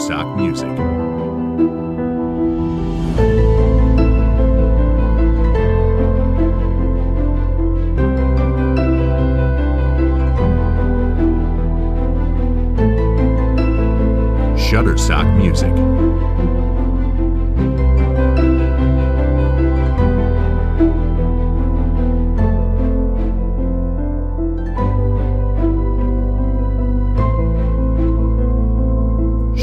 Shutterstock Music. Shutterstock Music.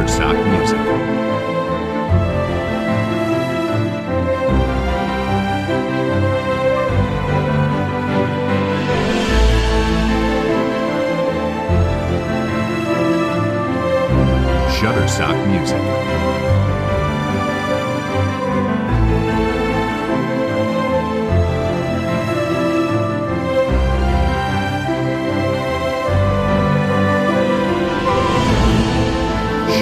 Shutterstock Music. Shutterstock Music.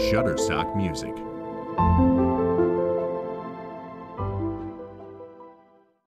Shutterstock Music.